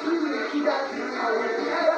she got you.